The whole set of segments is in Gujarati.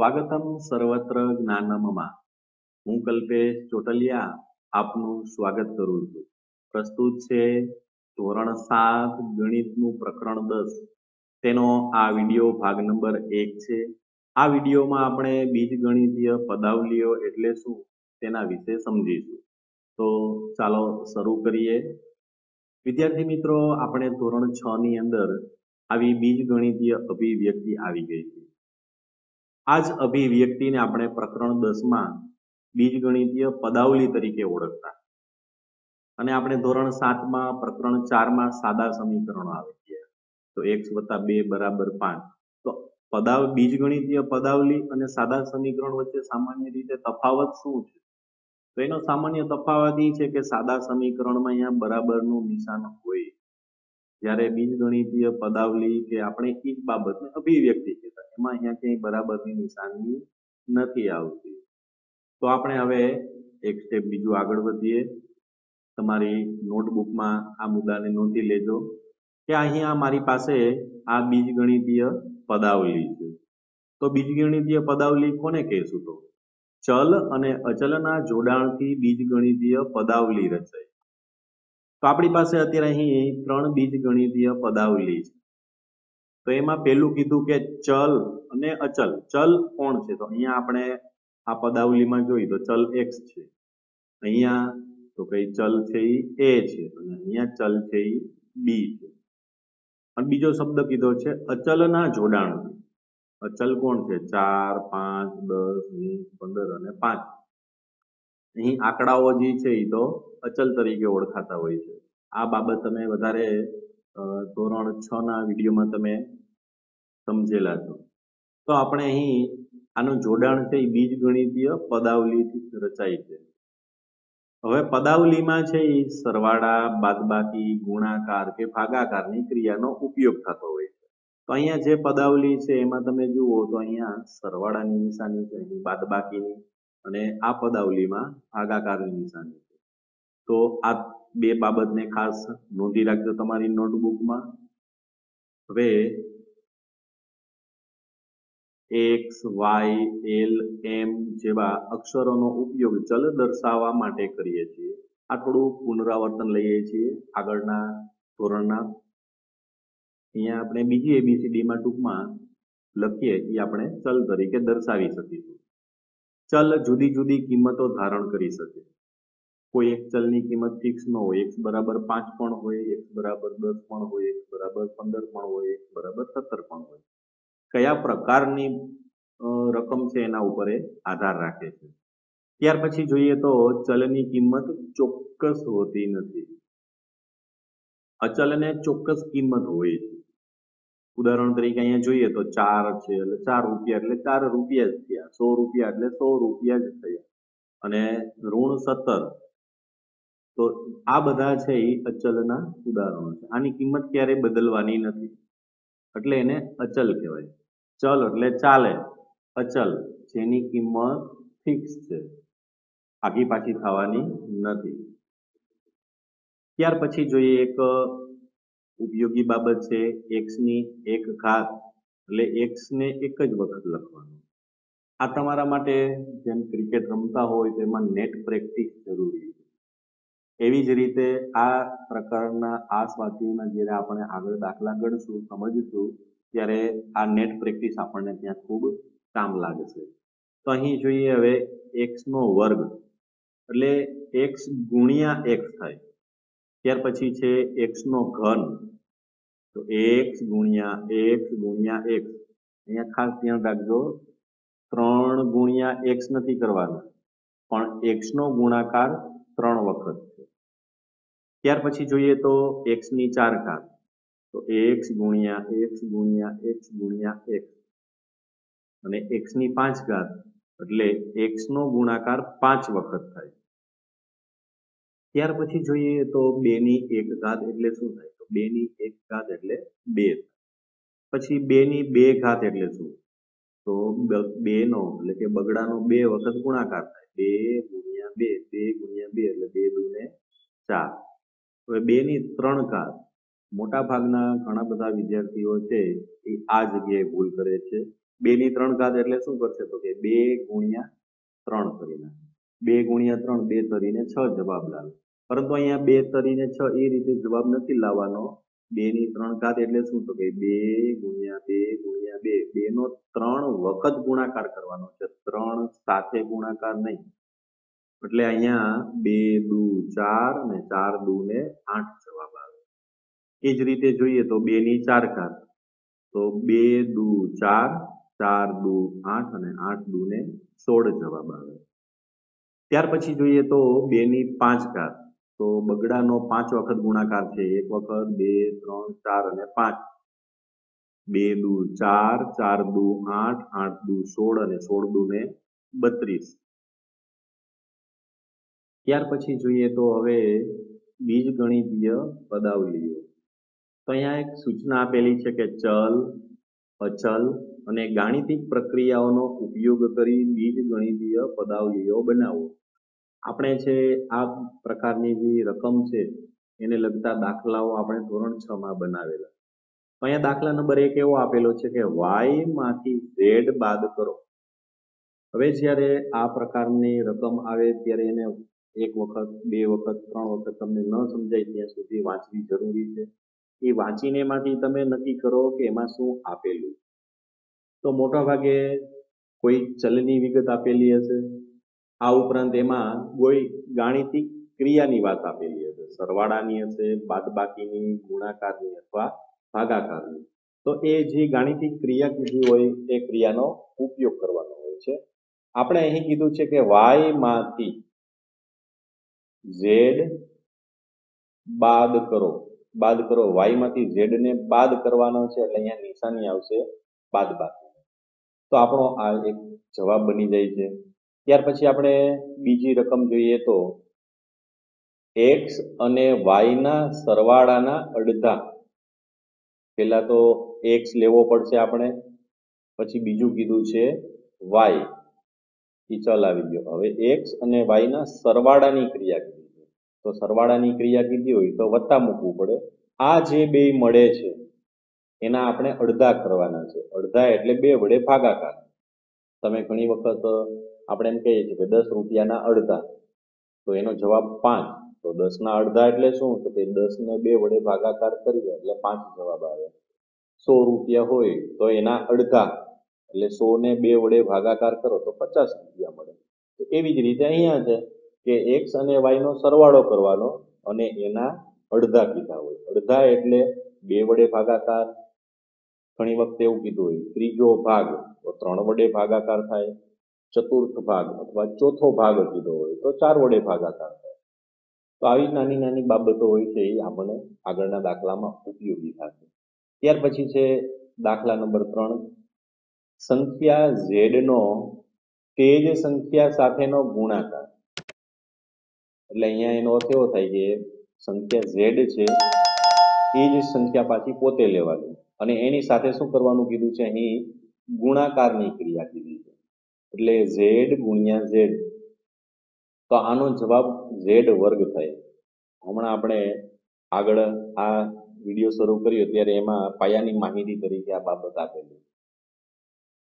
સ્વાગતમ સર્વત્ર જ્ઞાનમમાં. હું કલ્પેશ ચોટલિયા આપનું સ્વાગત કરું છું. પ્રસ્તુત છે ધોરણ સાત ગણિતનું પ્રકરણ દસ. તેનો આ વીડિયો ભાગ નંબર એક છે. આ વિડીયોમાં આપણે બીજગણિતીય પદાવલીઓ એટલે શું તેના વિશે સમજીશું. તો ચાલો શરૂ કરીએ. વિદ્યાર્થી મિત્રો, આપણે ધોરણ છ ની અંદર આવી બીજગણિતીય અભિવ્યક્તિ આવી ગઈ છે. આ જ અભિવ્યક્તિને આપણે પ્રકરણ દસમાં બીજગણિતીય પદાવલી તરીકે ઓળખતા. અને આપણે ધોરણ સાતમાં, પ્રકરણ ચારમાં સાદા સમીકરણો આવે છે તો એક્સ વત્તા બે બરાબર પાંચ. તો પદાવ, બીજગણિતીય પદાવલી અને સાદા સમીકરણ વચ્ચે સામાન્ય રીતે તફાવત શું છે? તો એનો સામાન્ય તફાવત એ છે કે સાદા સમીકરણમાં અહીંયા બરાબરનું નિશાન હોય જ્યારે બીજગણિતીય પદાવલી કે આપણે એક બાબતને અભિવ્યક્તિ કહેતા. એમાં અહીંયા ક્યાંય બરાબરની નિશાની નથી આવતી. તો આપણે હવે એક સ્ટેપ બીજું આગળ વધીએ. તમારી નોટબુકમાં આ મુદ્દાને નોંધી લેજો કે અહીંયા મારી પાસે આ બીજગણિતીય પદાવલી છે. તો બીજગણિતીય પદાવલી કોને કહેશું તો? ચલ અને અચલના જોડાણથી બીજગણિતીય પદાવલી રચાય. તો આપણી પાસે અત્યારે અહીં ત્રણ બીજ ગણિતીય પદાવલી છે. તો એમાં પેલું કીધું કે ચલ અને અચલ. ચલ કોણ છે? તો અહીંયા આપણે આ પદાવલીમાં જોઈએ તો ચલ એક્સ છે. અહીંયા તો કઈ ચલ છે એ છે અને અહીંયા ચલ છે એ બી છે. અને બીજો શબ્દ કીધો છે અચલના જોડાણ અચલ કોણ છે? ચાર, પાંચ, દસ, વીસ, પંદર અને પાંચ. અહીં આંકડાઓ જે છે એ તો અચલ તરીકે ઓળખાતા હોય છે. આ બાબત તમે વધારે ધોરણ છ ના વિડીયોમાં તમે સમજેલા છો. તો આપણે અહીં આનું જોડાણ છે એ બીજગણિતીય પદાવલીથી રચાય છે. હવે પદાવલીમાં છે એ સરવાળા, બાદબાકી, ગુણાકાર કે ભાગાકારની ક્રિયાનો ઉપયોગ થતો હોય છે. તો અહીંયા જે પદાવલી છે એમાં તમે જુઓ તો અહીંયા સરવાળાની નિશાની છે બાદબાકીની. અને આ પદાવલીમાં ભાગાકારની નિશાની છે. તો આ બે બાબતને ખાસ નોંધી રાખજો તમારી નોટબુકમાં. હવે એક્સ, વાય, એલ, એમ જેવા અક્ષરોનો ઉપયોગ ચલ દર્શાવવા માટે કરીએ છીએ. આ થોડું પુનરાવર્તન લઈએ છીએ આગળના ધોરણના. અહીંયા આપણે બીજી એબીસીડીમાં ટૂંકમાં લખીએ એ આપણે ચલ તરીકે દર્શાવી શકીશું. ચલ જુદી જુદી કિંમતો ધારણ કરી શકે. કોઈ એક ચલની કિંમત ફિક્સ ન હોય, એક બરાબર પાંચ પણ હોય, એક બરાબર દસ પણ હોય એક્સ બરાબર પંદર પણ હોય એક્સ બરાબર સત્તર પણ હોય. કયા પ્રકારની રકમ છે એના ઉપર એ આધાર રાખે છે? ત્યાર પછી જોઈએ તો ચલની કિંમત ચોક્કસ હોતી નથી. અચલને ચોક્કસ કિંમત હોય છે. ઉદાહરણ તરીકે અહીંયા જોઈએ તો ચાર છે એટલે ચાર રૂપિયા એટલે ચાર રૂપિયા જ થયા. સો રૂપિયા એટલે સો રૂપિયા જ થયા. અને ઋણ સત્તર. તો આ બધા છે એ અચલના ઉદાહરણો છે. આની કિંમત ક્યારેય બદલવાની નથી. એટલે એને અચલ કહેવાય. ચલ એટલે ચાલે. અચલ જેની કિંમત ફિક્સ છે. આગી પાછી થવાની નથી. ત્યાર પછી જોઈએ એક ઉપયોગી બાબત છે એક્સની એક ઘાત. એટલે એક્સ ને એક જ વખત લખવાનું. આ તમારા માટે જેમ ક્રિકેટ રમતા હોય તેમાં નેટ પ્રેક્ટિસ જરૂરી છે. એવી જ રીતે આ પ્રકારના આ સ્વાધ્યાયમાં જ્યારે આપણે આગળ દાખલા ગણશું, સમજીશું, ત્યારે આ નેટ પ્રેક્ટિસ આપણને ત્યાં ખૂબ કામ લાગશે. તો અહીં જોઈએ હવે એક્સ નો વર્ગ. એટલે એક્સ ગુણ્યા એક્સ થાય. ત્યાર પછી છે એક્સ નો ઘન. તો એક્સ ગુણ્યા એક્સ ગુણ્યા એક્સ અહીંયા ખાસ ધ્યાન રાખજો, ત્રણ ગુણ્યા એક્સ નથી કરવાના, પણ એક્સ નો ગુણાકાર ત્રણ વખત છે. ત્યાર પછી જોઈએ તો એક્સની ચાર ઘાત તો એક્સ ગુણ્યા એક્સ ગુણ્યા એક્સ ગુણ્યા એક્સ અને એક્સની પાંચ ઘાત એટલે એક્સ નો ગુણાકાર પાંચ વખત થાય. ત્યાર પછી જોઈએ તો બે ની એક ઘાત એટલે શું થાય? બે ની એક ઘાત એટલે બે. પછી બે ની બે ઘાત એટલે શું? તો બે નો એટલે કે બગડાનો બે વખત ગુણાકાર થાય. બે ગુણ્યા બે બે ગુણ્યા બે એટલે બે દુ ને ચાર. હવે બે ની ત્રણ ઘાત મોટા ભાગના ઘણા બધા વિદ્યાર્થીઓ છે એ આ જગ્યાએ ભૂલ કરે છે. બે ની ત્રણ ઘાત એટલે શું કરશે? તો કે બે ગુણ્યા ત્રણ કરી બે ગુણ્યા ત્રણ બે કરીને છ જવાબ લાવે. પરંતુ અહીંયા બે તરીને છ એ રીતે જવાબ નથી લાવવાનો. બે ની ત્રણ ઘાત એટલે શું? તો કે બે ગુણ્યા બે ગુણ્યા બે. બે નો ત્રણ વખત ગુણાકાર કરવાનો છે. ત્રણ સાથે ગુણાકાર નહીં. એટલે અહીંયા બે દુ ચાર ને ચાર દુ ને આઠ જવાબ આવે. એ જ રીતે જોઈએ તો બે ની ચાર ઘાત. તો બે દુ ચાર ચાર દુ આઠ અને આઠ દુ ને સોળ જવાબ આવે. ત્યાર પછી જોઈએ તો બે ની પાંચ ઘાત. તો બગડાનો પાંચ વખત ગુણાકાર છે. એક વખત, બે, ત્રણ, ચાર અને પાંચ. બે, દુ, ચાર ચાર, દુ, આઠ આઠ, દુ, સોળ અને સોળ દુ, ને બત્રીસ. ત્યાર પછી જોઈએ તો હવે બીજગણિતીય પદાવલીઓ. તો અહીંયા એક સૂચના આપેલી છે કે ચલ, અચલ અને ગાણિતિક પ્રક્રિયાઓનો ઉપયોગ કરી બીજ ગણિતીય પદાવલીઓ બનાવો. આપણે છે આ પ્રકારની જે રકમ છે, એને લગતા દાખલાઓ આપણે ધોરણ છ માં બનાવેલા. અહીંયા દાખલા નંબર એક એવો આપેલો છે કે વાયમાંથી ઝેડ બાદ કરો. હવે જ્યારે આ પ્રકારની રકમ આવે ત્યારે એને એક વખત, બે વખત, ત્રણ વખત તમને ન સમજાય ત્યાં સુધી વાંચવી જરૂરી છે. એ વાંચીને એમાંથી તમે નક્કી કરો કે એમાં શું આપેલું. તો મોટા ભાગે કોઈ ચલની વિગત આપેલી હશે. આ ઉપરાંત એમાં કોઈ ગાણિતિક ક્રિયાની વાત આપેલી હશે. સરવાળાની હશે, બાદબાકીની, ગુણાકારની અથવા ભાગાકારની. તો એ જે ગાણિતિક ક્રિયા કીધી હોય એ ક્રિયાનો ઉપયોગ કરવાનો હોય છે. આપણે અહીં કીધું છે કે વાયમાંથી ઝેડ બાદ કરો. બાદ કરો. વાયમાંથી ઝેડ ને બાદ કરવાનો છે એટલે અહીંયા નિશાની આવશે બાદ બાકી તો આપણો આ એક જવાબ બની જાય છે. ત્યાર પછી આપણે બીજી રકમ જોઈએ તો એક્સ અને વાયના સરવાળાના અડધા. પેલા તો એક્સ લેવો પડશે આપણે, પછી બીજું કીધું છે વાય એ ચલ આવી ગયો હવે એક્સ અને વાયના સરવાળાની ક્રિયા કીધી છે. તો સરવાળાની ક્રિયા કીધી હોય તો વત્તા મૂકવું પડે. આ જે બે મળે છે, એના આપણે અડધા કરવાના છે. અડધા એટલે બે વડે ભાગાકાર. તમે ઘણી વખત આપણે એમ કહીએ છીએ કે દસ રૂપિયાના અડધા. તો એનો જવાબ પાંચ. તો દસ ના અડધા એટલે શું? તો કે દસ ને બે વડે ભાગાકાર કરીએ એટલે પાંચ જવાબ આવે. સો રૂપિયા હોય તો એના અડધા. એટલે સો ને બે વડે ભાગાકાર કરો તો પચાસ રૂપિયા મળે. તો એવી જ રીતે અહીંયા છે કે એક્સ અને વાય નો સરવાળો કરવાનો અને એના અડધા કીધા હોય. અડધા એટલે બે વડે ભાગાકાર. ઘણી વખતે એવું કીધું હોય, ત્રીજો ભાગ. તો ત્રણ વડે ભાગાકાર થાય, ચતુર્થ ભાગ અથવા ચોથો ભાગ કીધો હોય તો ચાર વડે ભાગાકાર થાય. તો આવી નાની નાની બાબતો હોય છે એ આપણને આગળના દાખલામાં ઉપયોગી થશે. ત્યાર પછી છે દાખલા નંબર ત્રણ. સંખ્યા ઝેડ નો તે જ સંખ્યા સાથેનો ગુણાકાર. એટલે અહીંયા એનો અર્થ એવો થાય કે સંખ્યા ઝેડ છે, એ જ સંખ્યા પાછી પોતે લેવાની. અને એની સાથે શું કરવાનું કીધું છે અહીં? ગુણાકારની ક્રિયા કીધી છે. એટલે ઝેડ ગુણ્યા ઝેડ તો આનો જવાબ ઝેડ વર્ગ થાય. હમણાં આપણે આગળ આ વીડિયો શરૂ કર્યો ત્યારે એમાં પાયાની માહિતી તરીકે આ બાબત આપેલી.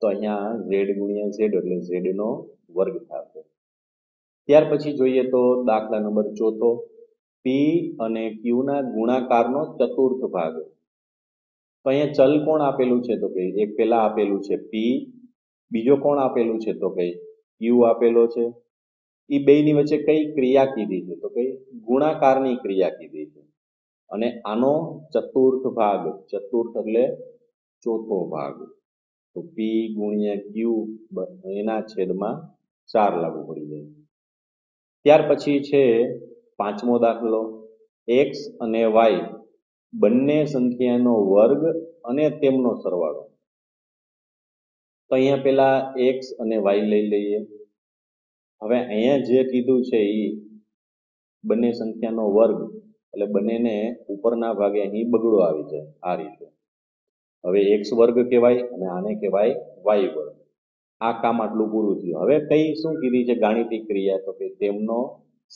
તો અહીંયા ઝેડ ગુણ્યા ઝેડ એટલે ઝેડ નો વર્ગ થશે. ત્યાર પછી જોઈએ તો દાખલા નંબર ચોથો પી અને ક્યુના ગુણાકારનો ચતુર્થ ભાગ. તો અહીંયા ચલ કોણ આપેલું છે તો કે એક પેલા આપેલું છે પી બીજો કોણ આપેલું છે તો કે ક્યુ આપેલો છે. એ બેની વચ્ચે કઈ ક્રિયા કીધી છે તો કે ગુણાકારની ક્રિયા કીધી છે. અને આનો ચતુર્થ ભાગ, ચતુર્થ એટલે ચોથો ભાગ. તો પી ગુણ્યા ક્યુ એના છેદમાં ચાર લાગુ પડી જાય. ત્યાર પછી છે પાંચમો દાખલો એક્સ અને વાય બંને સંખ્યાનો વર્ગ અને તેમનો સરવાળો. તો અહીંયા પેલા એક્સ અને વાય લઈ લઈએ. હવે અહીંયા જે કીધું છે એ બંને સંખ્યાનો વર્ગ, એટલે બંનેને ઉપરના ભાગે અહીં બગડો આવી જાય આ રીતે. હવે એક્સ વર્ગ કહેવાય અને આને કહેવાય વાય વર્ગ. આ કામ આટલું પૂરું થયું. હવે કઈ શું કીધી છે ગાણિતિક ક્રિયા? તો કે તેમનો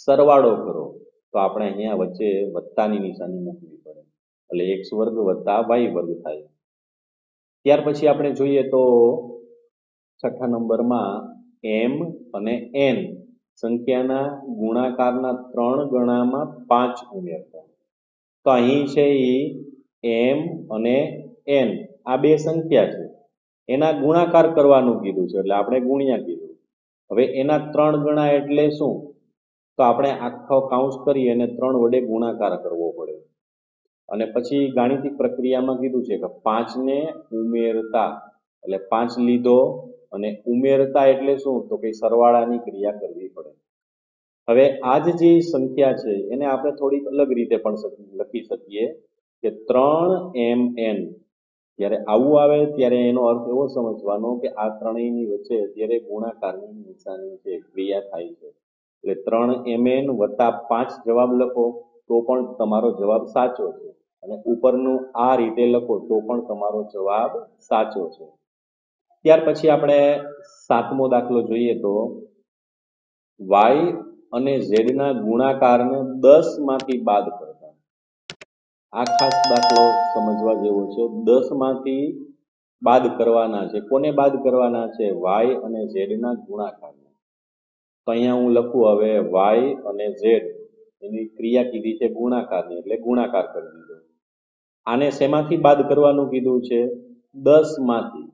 સરવાળો કરો. તો આપણે અહીંયા વચ્ચે વત્તાની નિશાની મૂકવી. એટલે એક્સ વર્ગ વત્તા વાય વર્ગ થાય. ત્યાર પછી આપણે જોઈએ તો છઠ્ઠા નંબરમાં એમ અને એન સંખ્યાના ગુણાકારના ત્રણ ગણામાં પાંચ ઉમેરતા. તો અહીં છે એ એમ અને એન. આ બે સંખ્યા છે. એના ગુણાકાર કરવાનું કીધું છે એટલે આપણે ગુણ્યા કીધું. હવે એના ત્રણ ગણા એટલે શું? તો આપણે આખો કાઉન્સ કરી અને ત્રણ વડે ગુણાકાર કરવો પડે. અને પછી ગાણિતિક પ્રક્રિયામાં કીધું છે કે પાંચને ઉમેરતા, એટલે પાંચ લીધો અને ઉમેરતા એટલે શું? તો કે સરવાળાની ક્રિયા કરવી પડે. હવે આ જે સંખ્યા છે, એને આપણે થોડીક અલગ રીતે પણ લખી શકીએ કે ત્રણ એમ એન. જ્યારે આવું આવે, ત્યારે એનો અર્થ એવો સમજવાનો કે આ ત્રણેયની વચ્ચે અત્યારે ગુણાકારની નિશાની છે, ક્રિયા થાય છે. એટલે ત્રણ એમ એન વત્તા પાંચ જવાબ લખો, તો પણ તમારો જવાબ સાચો છે. અને ઉપરનું આ રીતે લખો તો પણ તમારો જવાબ સાચો છે. ત્યાર પછી આપણે સાતમો દાખલો જોઈએ તો વાય અને ઝેડના ગુણાકારને દસમાંથી બાદ કરતા. આ ખાસ દાખલો સમજવા જેવો છે. દસમાંથી બાદ કરવાના છે. કોને બાદ કરવાના છે? વાય અને ઝેડના ગુણાકારને. તો અહીંયા હું લખું હવે વાય અને ઝેડ એની ક્રિયા કીધી છે ગુણાકારની, એટલે ગુણાકાર કરી દીધો. આને શેમાંથી બાદ કરવાનું કીધું છે? દસમાંથી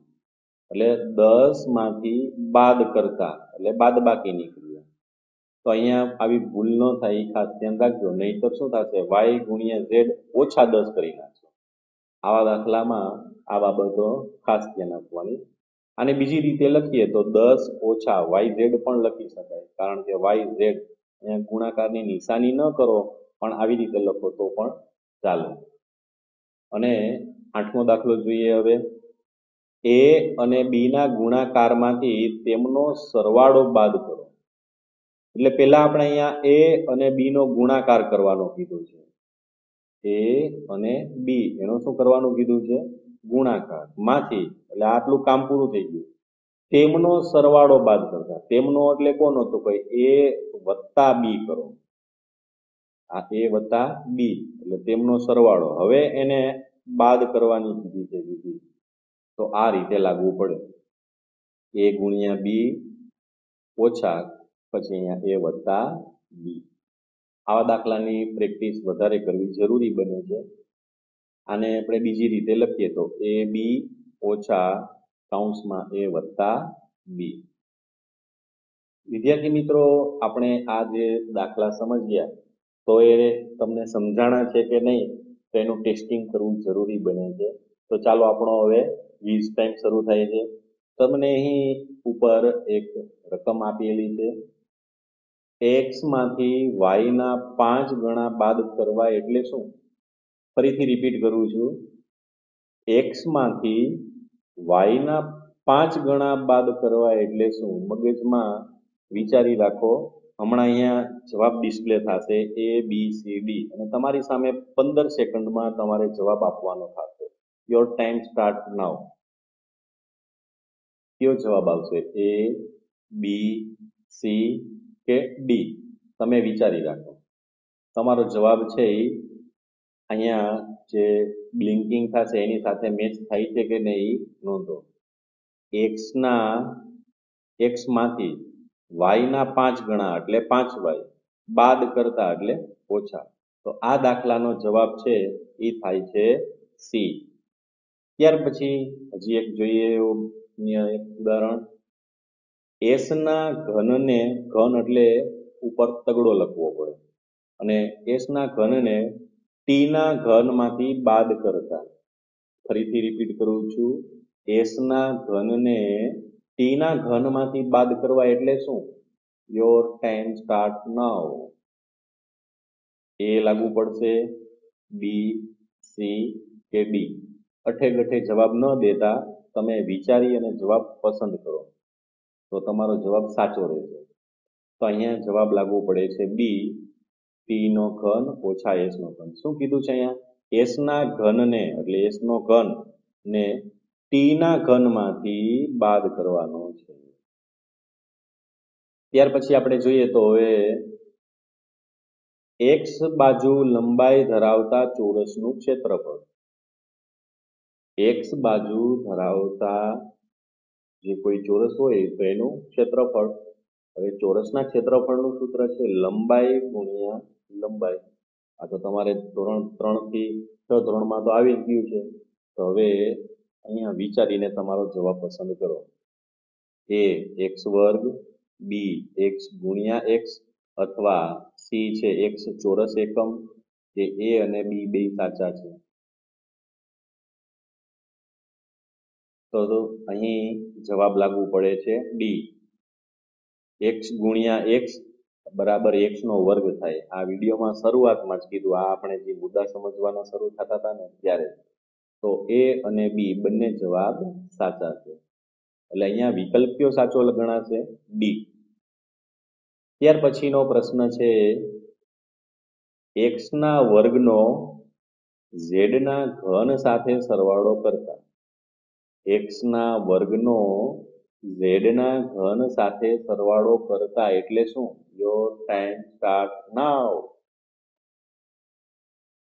એટલે દસમાંથી બાદ કરતા. એટલે બાદ બાકીની ક્રિયા તો અહીંયા આવી ભૂલ ન થાય એ ખાસ ધ્યાન રાખજો. નહીતર શું થશે? વાય ગુણ્યા ઝેડ ઓછા દસ કરી નાખશો. આવા દાખલામાં આ બાબતો ખાસ ધ્યાન આપવાની. અને બીજી રીતે લખીએ તો દસ ઓછા વાય ઝેડ પણ લખી શકાય. કારણ કે વાય ઝેડ અહીંયા ગુણાકારની નિશાની ન કરો, પણ આવી રીતે લખો તો પણ ચાલે. અને આઠમો દાખલો જોઈએ હવે. એ અને બી ના ગુણાકારમાંથી તેમનો સરવાળો બાદ કરો. એટલે પેલા આપણે અહીંયા એ અને બી નો ગુણાકાર કરવાનો કીધું છે. એ અને બી એનો શું કરવાનું કીધું છે? ગુણાકાર. માંથી, એટલે આટલું કામ પૂરું થઈ ગયું. તેમનો સરવાળો બાદ કરતા. તેમનો એટલે કોનો તો કઈ એ વત્તા બી કરો. આ એ વત્તા બી, એટલે તેમનો સરવાળો. હવે એને બાદ કરવાની કીધી છે વિધિ. તો આ રીતે લાગવું પડે. એ ગુણ્યા બી ઓછા પછી અહીંયા એ વત્તા બી. આવા દાખલાની પ્રેક્ટિસ વધારે કરવી જરૂરી બને છે. આને આપણે બીજી રીતે લખીએ તો એ બી ઓછા કાઉન્સમાં એ વત્તા બી. વિદ્યાર્થી મિત્રો, આપણે આ જે દાખલા સમજ્યા તો એ તમને સમજાણા છે કે નહીં, તો એનું ટેસ્ટિંગ કરવું જરૂરી બને છે. તો ચાલો આપણો હવે વીજ ટાઈમ શરૂ થાય છે. તમને અહીં ઉપર એક રકમ આપેલી છે. એક્સ વાયના પાંચ ગણા બાદ કરવા એટલે શું? ફરીથી રિપીટ કરું છું. એક્સમાંથી વાયના પાંચ ગણા બાદ કરવા એટલે શું? મગજમાં વિચારી રાખો. હમણાં અહીંયા જવાબ ડિસ્પ્લે થશે એ બી સી ડી અને તમારી સામે પંદર સેકન્ડમાં તમારે જવાબ આપવાનો થશે. યોર ટાઈમ સ્ટાર્ટ નાવ કયો જવાબ આવશે? એ બી સી કે ડી તમે વિચારી રાખો. તમારો જવાબ છે એ અહીંયા જે બ્લિંકિંગ થશે એની સાથે મેચ થાય છે કે નહીં નોંધો. એક્સના એક્સમાંથી વાયના પાંચ ગણા એટલે પાંચ વાય, બાદ કરતા એટલે ઓછા. તો આ દાખલાનો જવાબ છે એ થાય છે સી. ત્યાર પછી હજી એક જોઈએ ઉદાહરણ. એસના ઘનને ઘન એટલે ઉપર તગડો લખવો પડે. અને એસના ઘનને ટી ના ઘનમાંથી બાદ કરતા. ફરીથી રિપીટ કરું છું. એસના ઘનને ટીના ઘનમાંથી બાદ કરવા એટલે શું? યોર ટાઈમ સ્ટાર્ટ નાવ એ લાગુ પડશે બી સી કે ડી અઠે ગઠે જવાબ ન દેતા તમે વિચારી અને જવાબ પસંદ કરો. તો તમારો જવાબ સાચો રહેશે. તો અહીંયા જવાબ લાગુ પડે છે બી ટી નો ઘન ઓછા એસ નો ઘન. શું કીધું છે અહીંયા? એસ ના ઘનને, એટલે એસ નો ઘન ને ટી ના ઘનમાંથી બાદ કરવાનો છે. ત્યાર પછી આપણે જોઈએ તો હવે એક્સ બાજુ લંબાઈ ધરાવતા ચોરસનું ક્ષેત્રફળ. એક્સ બાજુ ધરાવતા જે કોઈ ચોરસ હોય તો એનું ક્ષેત્રફળ. હવે ચોરસના ક્ષેત્રફળનું સૂત્ર છે લંબાઈ ગુણ્યા લંબાઈ. આ તો તમારે ધોરણ ત્રણથી છ ધોરણમાં તો આવી જ ગયું છે. તો હવે અહીંયા વિચારીને તમારો જવાબ પસંદ કરો. એ એક્સ વર્ગ બી એક્સ ગુણ્યા એક્સ અથવા સી છે એક્સ ચોરસ એકમ કે એ અને બી બે સાચા છે. તો અહીં જવાબ લાગુ પડે છે ડી એક્સ ગુણ્યા એક્સ બરાબર એક્સ નો વર્ગ થાય. આ વિડીયોમાં શરૂઆતમાં જ કીધું, આ આપણે જે મુદ્દા સમજવાના શરૂ થતા હતા ને ત્યારે તો એ અને બી બંને જવાબ સાચા છે. એટલે અહીંયા વિકલ્પ કયો સાચો ગણાશે ડી. ત્યાર પછીનો પ્રશ્ન છે એક્સ ના વર્ગનો ઝેડ ના ઘન સાથે સરવાળો કરતા એક્સ વર્ગનો ઝેડ ઘન સાથે સરવાળો કરતા એટલે શું? Your time start now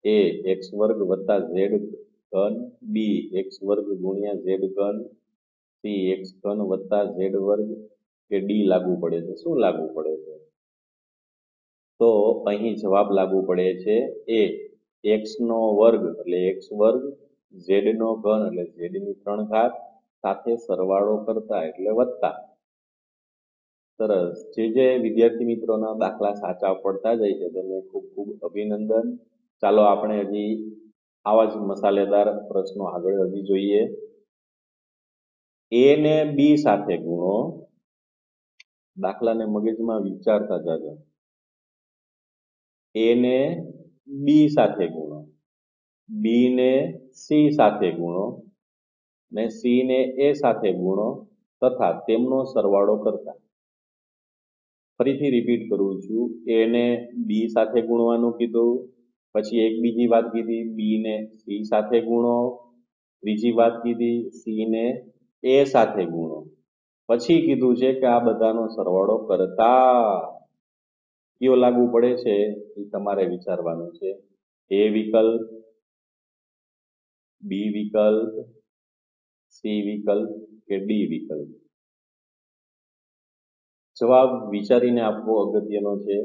A X વર્ગ વત્તા ઝેડ ઘન બી એક્સ વર્ગ ગુણ્યા ઝેડ ઘન સી એક્સ ઘન વત્તા ઝેડ વર્ગ કે ડી લાગુ પડે છે. શું લાગુ પડે છે? તો અહીં જવાબ લાગુ પડે છે એ એક્સ નો વર્ગ એટલે એક્સ વર્ગ ઝેડ નો ઘન એટલે ઝેડની ત્રણ ઘાત, સાથે સરવાળો કરતા એટલે વત્તા. સરસ. જે જે વિદ્યાર્થી મિત્રોના દાખલા સાચા પડતા જાય છે, તેમને ખૂબ ખૂબ અભિનંદન. ચાલો આપણે હજી આવા જ મસાલેદાર પ્રશ્નો આગળ હજી જોઈએ. એ ને બી સાથે ગુણો. દાખલાને મગજમાં વિચારતા જાજો. એ ને બી સાથે ગુણો. બી ને સી સાથે ગુણો. ને સી ને એ સાથે ગુણો તથા તેમનો સરવાળો કરતા. ફરીથી રિપીટ કરું છું. એને બી સાથે ગુણવાનું કીધું. પછી એક બીજી વાત કીધી બી ને સી સાથે ગુણો. ત્રીજી વાત કીધી સી ને એ સાથે ગુણો. પછી કીધું છે કે આ બધાનો સરવાળો કરતા. કયો લાગુ પડે છે એ તમારે વિચારવાનું છે. એ વિકલ્પ બી વિકલ્પ સી વિકલ્પ કે ડી વિકલ્પ? જવાબ વિચારીને આપવો અગત્યનો છે.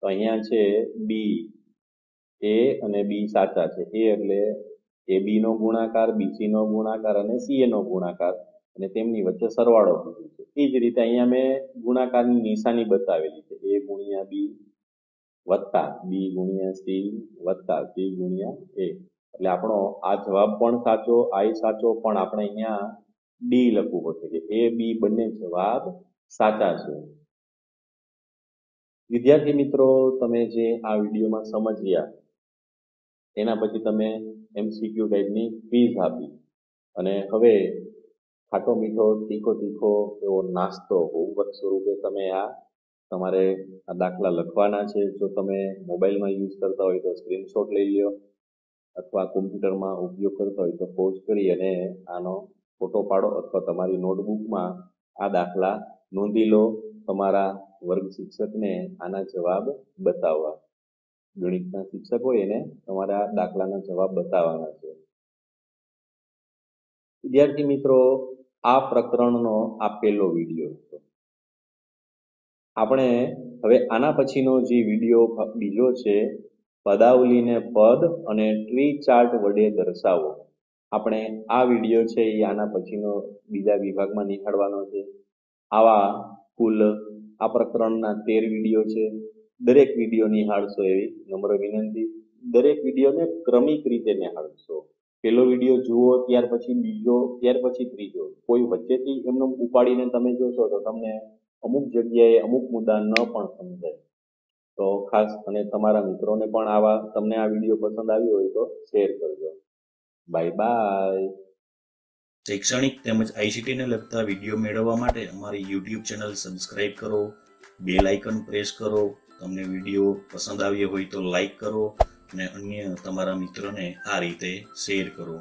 તો અહીંયા છે બી એ અને બી સાચા છે. એ એટલે એ બી નો ગુણાકાર બીસી નો ગુણાકાર અને સીએ નો ગુણાકાર અને તેમની વચ્ચે સરવાળો કીધું છે. એ જ રીતે અહીંયા મેં ગુણાકારની નિશાની બતાવેલી છે. એ ગુણ્યા બી વત્તા, બી ગુણ્યા સી વત્તા, સી ગુણ્યા એ. એટલે આપણો આ જવાબ પણ સાચો આઈ સાચો પણ આપણે અહીંયા ડી લખવું પડશે કે એ, બી બંને જવાબ સાચા છે. વિદ્યાર્થી મિત્રો, તમે જે આ વિડીયોમાં સમજ્યા એના પછી તમે એમસીક્યુ ટાઈપની ક્વિઝ આપી. અને હવે ખાટો મીઠો, તીખો તીખો એવો નાસ્તો હોમવર્ક સ્વરૂપે તમે આ તમારે આ દાખલા લખવાના છે. જો તમે મોબાઈલમાં યુઝ કરતા હોય તો સ્ક્રીનશોટ લઈ લ્યો અથવા કોમ્પ્યુટરમાં ઉપયોગ કરતા હોય તો પોઝ કરી અને આનો ફોટો પાડો અથવા તમારી નોટબુકમાં આ દાખલા નોંધી લો. તમારા વર્ગ શિક્ષકને આના જવાબ બતાવવા. ગણિતના શિક્ષક એને તમારા દાખલાના જવાબ બતાવવાના છે. વિદ્યાર્થી મિત્રો, આ પ્રકરણનો આ પહેલો વીડિયો હતો. આપણે હવે આના પછીનો જે વીડિયો બીજો છે, પદાવલીને પદ અને ટ્રી ચાર્ટ વડે દર્શાવો. આપણે આ વીડિયો છે એ આના પછીનો બીજા વિભાગમાં નિહાળવાનો છે. આવા કુલ આ પ્રકરણના તેર વીડિયો છે. દરેક વીડિયો નિહાળશો એવી નમ્ર વિનંતી. દરેક વિડીયોને ક્રમિક રીતે નિહાળશો. પેલો વીડિયો જુઓ, ત્યાર પછી બીજો, ત્યાર પછી ત્રીજો. કોઈ વચ્ચેથી એમને ઉપાડીને તમે જોશો તો તમને અમુક જગ્યાએ અમુક મુદ્દા ન પણ સમજાય. તો ખાસ અને તમારા મિત્રોને પણ આવા તમને આ વીડિયો પસંદ આવ્યો હોય તો શેર કરજો. Bye bye. શૈક્ષણિક તેમજ આઈસીટીને લગતા વીડિયો મેળવવા માટે અમારી યુટ્યુબ ચેનલ સબસ્ક્રાઇબ કરો, બેલ આઇકન પ્રેસ કરો તમને વીડિયો પસંદ આવ્યો હોય તો લાઈક કરો અને અન્ય તમારા મિત્રોને આ રીતે શેર કરો.